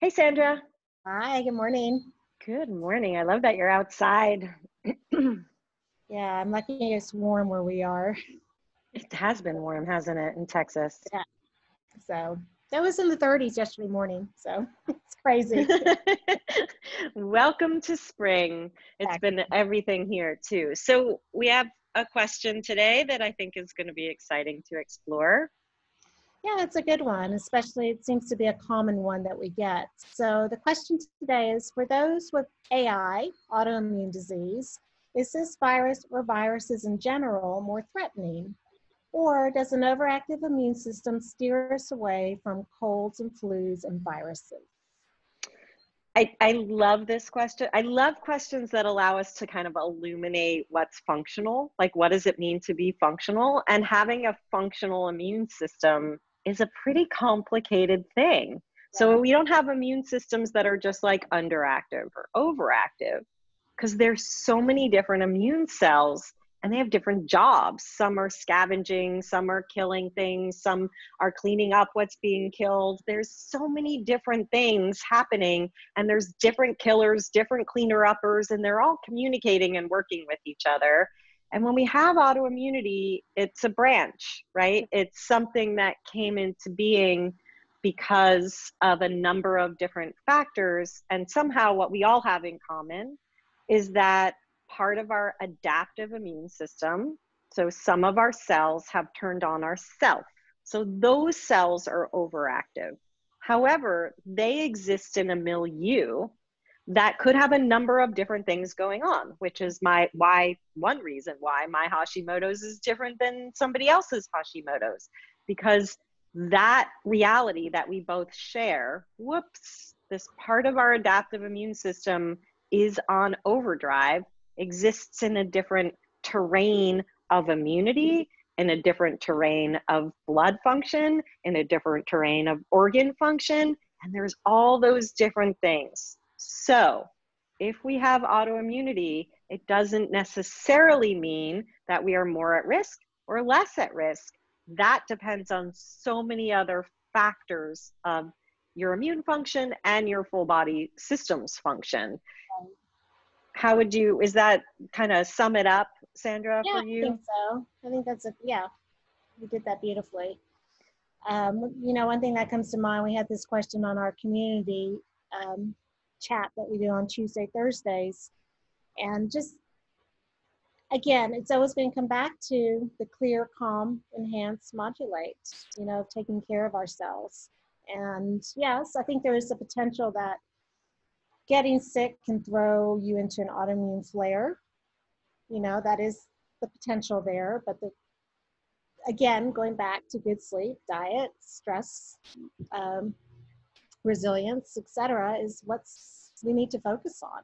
Hey, Sandra. Hi, good morning. Good morning. I love that you're outside. yeah, I'm lucky it's warm where we are. It has been warm, hasn't it, in Texas? Yeah. So that was in the 30s yesterday morning. So it's crazy. Welcome to spring. It's exactly. been everything here too. So we have a question today that I think is going to be exciting to explore. Yeah, it's a good one, especially it seems to be a common one that we get. So the question today is for those with AI, autoimmune disease, is this virus or viruses in general more threatening? Or does an overactive immune system steer us away from colds and flus and viruses? I, I love this question. I love questions that allow us to kind of illuminate what's functional. Like, what does it mean to be functional? And having a functional immune system is a pretty complicated thing. So we don't have immune systems that are just like underactive or overactive because there's so many different immune cells and they have different jobs. Some are scavenging, some are killing things, some are cleaning up what's being killed. There's so many different things happening, and there's different killers, different cleaner uppers, and they're all communicating and working with each other. And when we have autoimmunity, it's a branch, right? It's something that came into being because of a number of different factors. And somehow, what we all have in common is that part of our adaptive immune system, so some of our cells have turned on our self. So those cells are overactive. However, they exist in a milieu that could have a number of different things going on, which is my why one reason why my Hashimoto's is different than somebody else's Hashimoto's. Because that reality that we both share, whoops, this part of our adaptive immune system is on overdrive, exists in a different terrain of immunity, in a different terrain of blood function, in a different terrain of organ function, and there's all those different things so, if we have autoimmunity, it doesn't necessarily mean that we are more at risk or less at risk. That depends on so many other factors of your immune function and your full body systems function. How would you, is that kind of sum it up, Sandra, yeah, for you? I think so. I think that's a, yeah, you did that beautifully. Um, you know, one thing that comes to mind, we had this question on our community um, chat that we do on Tuesday, Thursdays. And just again, it's always going to come back to the clear, calm, enhance, modulate, you know, taking care of ourselves. And yes, I think there is a potential that getting sick can throw you into an autoimmune flare. You know, that is the potential there. But the again, going back to good sleep, diet, stress, um, resilience, etc., is what's we need to focus on.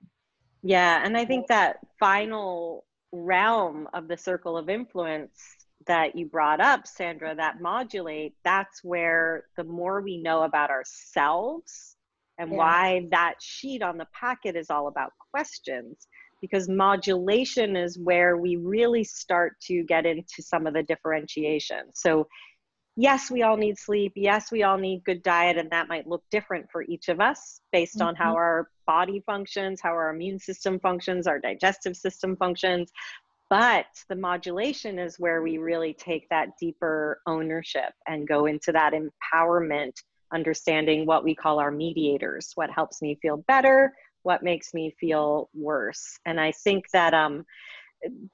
Yeah, and I think that final realm of the circle of influence that you brought up, Sandra, that modulate, that's where the more we know about ourselves and yeah. why that sheet on the packet is all about questions because modulation is where we really start to get into some of the differentiation. So yes, we all need sleep. Yes, we all need good diet, and that might look different for each of us based mm-hmm. on how mm-hmm. our body functions, how our immune system functions, our digestive system functions. But the modulation is where we really take that deeper ownership and go into that empowerment, understanding what we call our mediators, what helps me feel better, what makes me feel worse. And I think that um,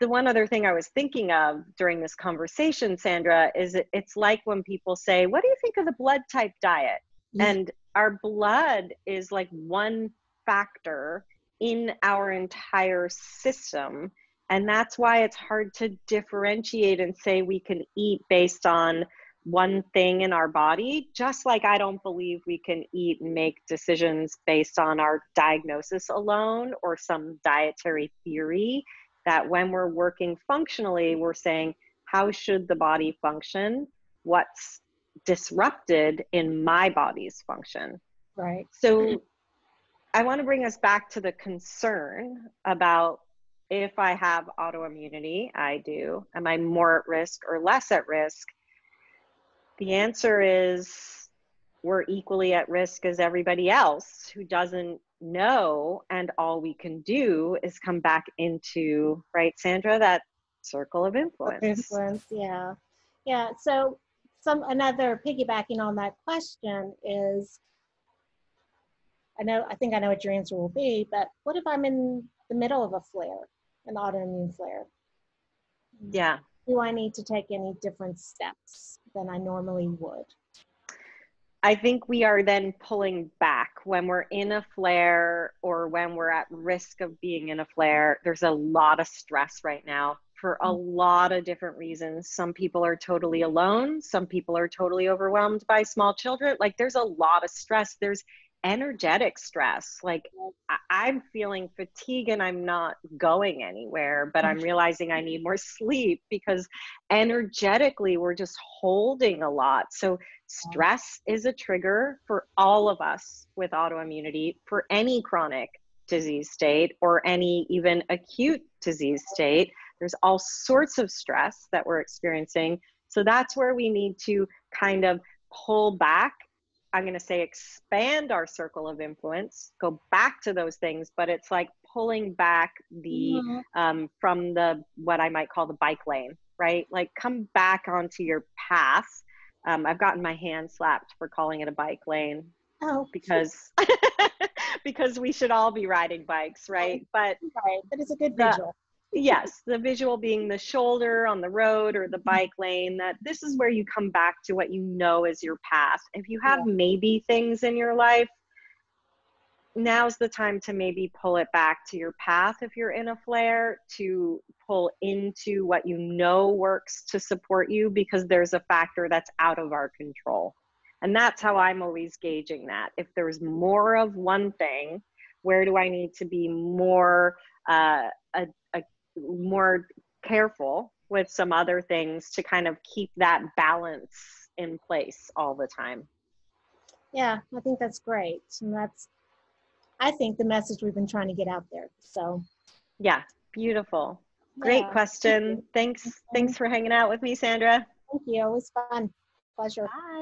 the one other thing I was thinking of during this conversation, Sandra, is it's like when people say, What do you think of the blood type diet? Mm-hmm. And our blood is like one factor in our entire system. And that's why it's hard to differentiate and say we can eat based on one thing in our body, just like I don't believe we can eat and make decisions based on our diagnosis alone or some dietary theory that when we're working functionally, we're saying, how should the body function? What's disrupted in my body's function? Right. So I want to bring us back to the concern about if I have autoimmunity, I do. Am I more at risk or less at risk? The answer is we're equally at risk as everybody else who doesn't know and all we can do is come back into right sandra that circle of influence. influence yeah. Yeah so some another piggybacking on that question is i know i think i know what your answer will be but what if i'm in the middle of a flare an autoimmune flare? Yeah. Do i need to take any different steps than i normally would I think we are then pulling back when we're in a flare or when we're at risk of being in a flare. There's a lot of stress right now for a mm. lot of different reasons. Some people are totally alone, some people are totally overwhelmed by small children. Like there's a lot of stress. There's energetic stress. Like I- am feeling fatigue and I'm not going anywhere, but I'm realizing I need more sleep because energetically we're just holding a lot. So stress is a trigger for all of us with autoimmunity for any chronic disease state or any even acute disease state. There's all sorts of stress that we're experiencing. So that's where we need to kind of pull back I'm going to say expand our circle of influence, go back to those things, but it's like pulling back the mm-hmm. um, from the what I might call the bike lane, right? Like come back onto your path. Um, I've gotten my hand slapped for calling it a bike lane. Oh, because because we should all be riding bikes, right? But right, but it's a good visual yes the visual being the shoulder on the road or the mm-hmm. bike lane that this is where you come back to what you know is your path if you have yeah. maybe things in your life now's the time to maybe pull it back to your path if you're in a flare to pull into what you know works to support you because there's a factor that's out of our control and that's how i'm always gauging that if there's more of one thing where do i need to be more uh, a, a more careful with some other things to kind of keep that balance in place all the time. Yeah, I think that's great. And that's, I think, the message we've been trying to get out there. So, yeah, beautiful. Great yeah. question. Thanks. Thanks for hanging out with me, Sandra. Thank you. It was fun. Pleasure. Bye.